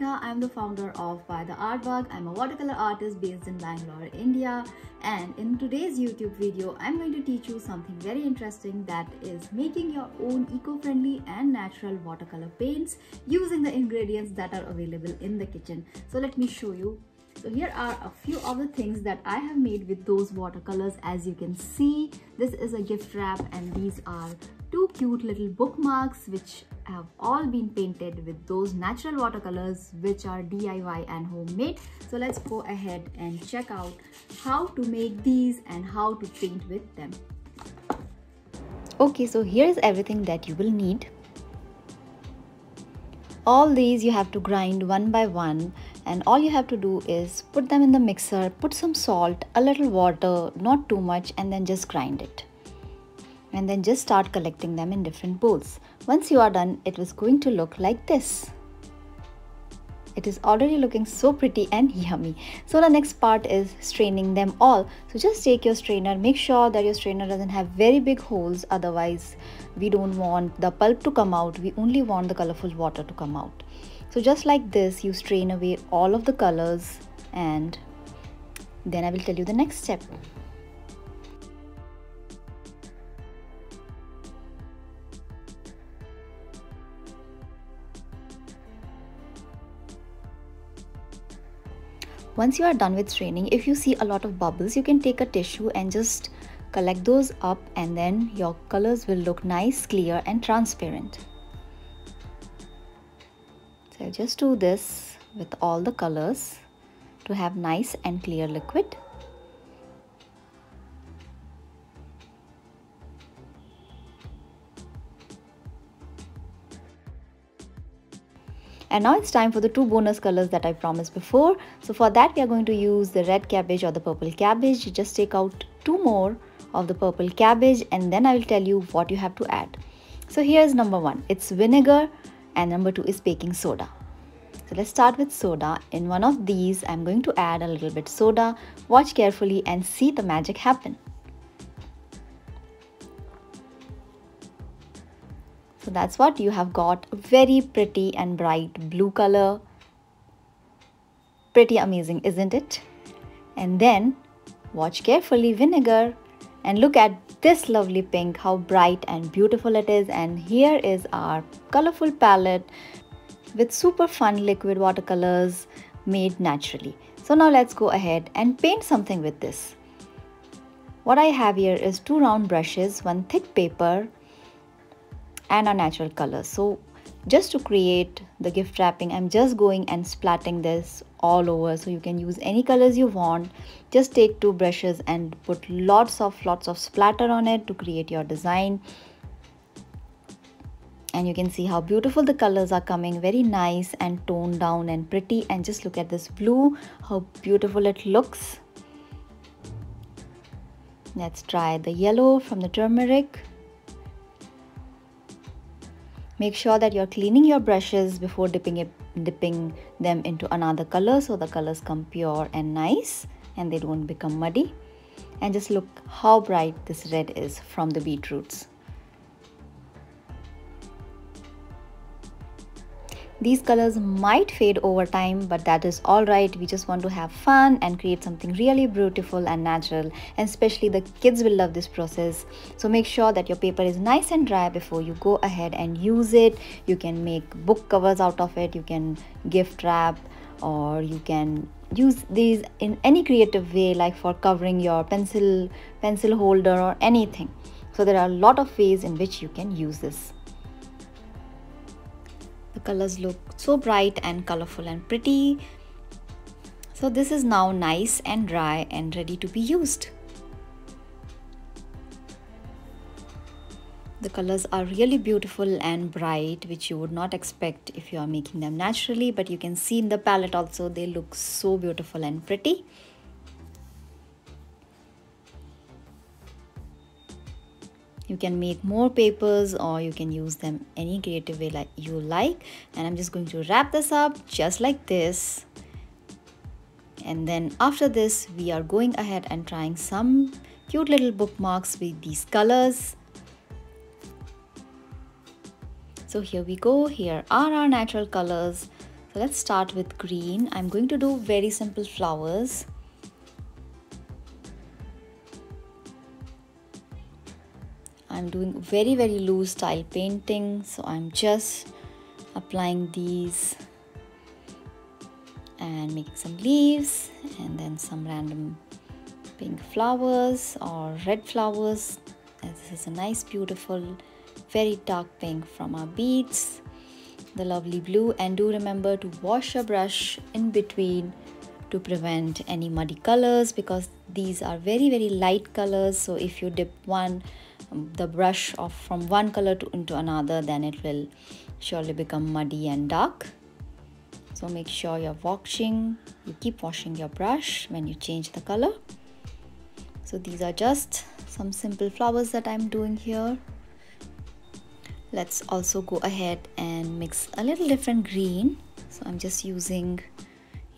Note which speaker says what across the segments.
Speaker 1: Monica. I'm the founder of By the Art Bug. I'm a watercolor artist based in Bangalore, India. And in today's YouTube video, I'm going to teach you something very interesting that is making your own eco-friendly and natural watercolor paints using the ingredients that are available in the kitchen. So let me show you so here are a few of the things that I have made with those watercolors as you can see this is a gift wrap and these are two cute little bookmarks which have all been painted with those natural watercolors which are DIY and homemade. So let's go ahead and check out how to make these and how to paint with them. Okay so here is everything that you will need. All these you have to grind one by one and all you have to do is put them in the mixer put some salt a little water not too much and then just grind it and then just start collecting them in different bowls. Once you are done it was going to look like this. It is already looking so pretty and yummy. So the next part is straining them all. So just take your strainer. Make sure that your strainer doesn't have very big holes. Otherwise we don't want the pulp to come out. We only want the colorful water to come out. So just like this you strain away all of the colors and then I will tell you the next step Once you are done with straining, if you see a lot of bubbles, you can take a tissue and just collect those up and then your colors will look nice, clear and transparent. So just do this with all the colors to have nice and clear liquid. And now it's time for the two bonus colors that I promised before. So for that we are going to use the red cabbage or the purple cabbage. Just take out two more of the purple cabbage and then I will tell you what you have to add. So here's number one. It's vinegar and number two is baking soda. So let's start with soda. In one of these, I'm going to add a little bit soda. Watch carefully and see the magic happen. So that's what you have got very pretty and bright blue color. Pretty amazing, isn't it? And then watch carefully vinegar and look at this lovely pink, how bright and beautiful it is. And here is our colorful palette with super fun liquid watercolors made naturally. So now let's go ahead and paint something with this. What I have here is two round brushes, one thick paper and a natural color. So just to create the gift wrapping, I'm just going and splatting this all over. So you can use any colors you want. Just take two brushes and put lots of lots of splatter on it to create your design. And you can see how beautiful the colors are coming. Very nice and toned down and pretty. And just look at this blue, how beautiful it looks. Let's try the yellow from the turmeric. Make sure that you're cleaning your brushes before dipping, it, dipping them into another color so the colors come pure and nice and they don't become muddy. And just look how bright this red is from the beetroots. These colors might fade over time, but that is alright. We just want to have fun and create something really beautiful and natural. And especially the kids will love this process. So make sure that your paper is nice and dry before you go ahead and use it. You can make book covers out of it. You can gift wrap or you can use these in any creative way like for covering your pencil pencil holder or anything so there are a lot of ways in which you can use this colors look so bright and colorful and pretty. So this is now nice and dry and ready to be used. The colors are really beautiful and bright which you would not expect if you are making them naturally but you can see in the palette also they look so beautiful and pretty you can make more papers or you can use them any creative way like you like. And i'm just going to wrap this up just like this. And then after this we are going ahead and trying some cute little bookmarks with these colors. So here we go. Here are our natural colors. So let's start with green. I'm going to do very simple flowers. I'm doing very very loose style painting so I'm just applying these and making some leaves and then some random pink flowers or red flowers. This is a nice beautiful very dark pink from our beads the lovely blue. And do remember to wash your brush in between to prevent any muddy colors because these are very very light colors. So if you dip one um, the brush off from one color to into another then it will surely become muddy and dark. So make sure you're washing you keep washing your brush when you change the color. So these are just some simple flowers that I'm doing here. Let's also go ahead and mix a little different green. So I'm just using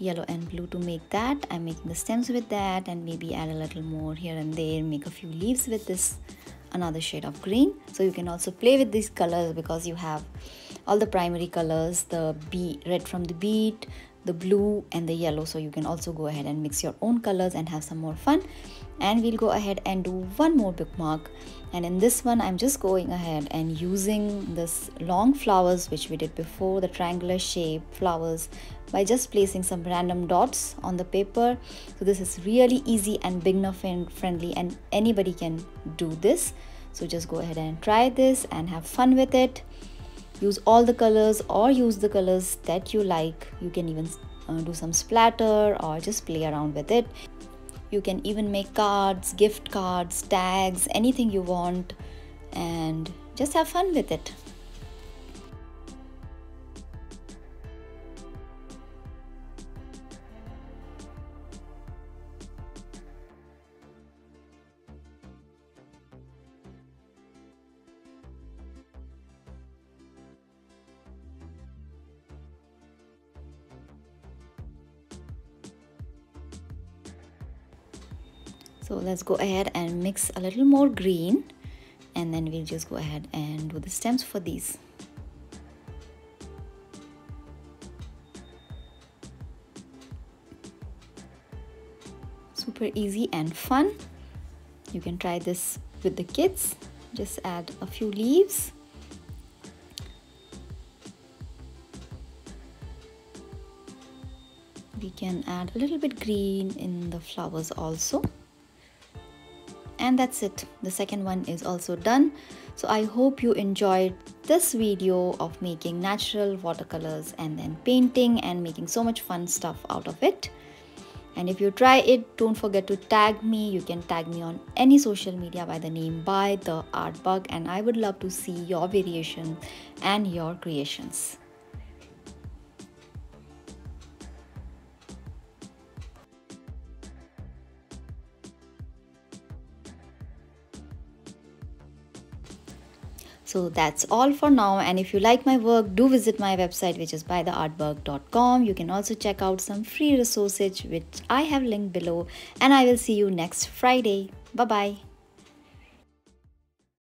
Speaker 1: yellow and blue to make that. I'm making the stems with that and maybe add a little more here and there make a few leaves with this another shade of green. So you can also play with these colors because you have all the primary colors the beet red from the beet the blue and the yellow. So you can also go ahead and mix your own colors and have some more fun and we'll go ahead and do one more bookmark. And in this one I'm just going ahead and using this long flowers which we did before the triangular shape flowers by just placing some random dots on the paper. So this is really easy and beginner friendly and anybody can do this. So just go ahead and try this and have fun with it. Use all the colors or use the colors that you like. You can even uh, do some splatter or just play around with it you can even make cards gift cards tags anything you want and just have fun with it so let's go ahead and mix a little more green and then we'll just go ahead and do the stems for these. Super easy and fun. You can try this with the kids. Just add a few leaves. We can add a little bit green in the flowers also and that's it. The second one is also done. So i hope you enjoyed this video of making natural watercolors and then painting and making so much fun stuff out of it. And if you try it don't forget to tag me. You can tag me on any social media by the name by the art bug and i would love to see your variation and your creations So that's all for now and if you like my work do visit my website which is bytheartbug.com. You can also check out some free resources which I have linked below and I will see you next Friday. Bye bye.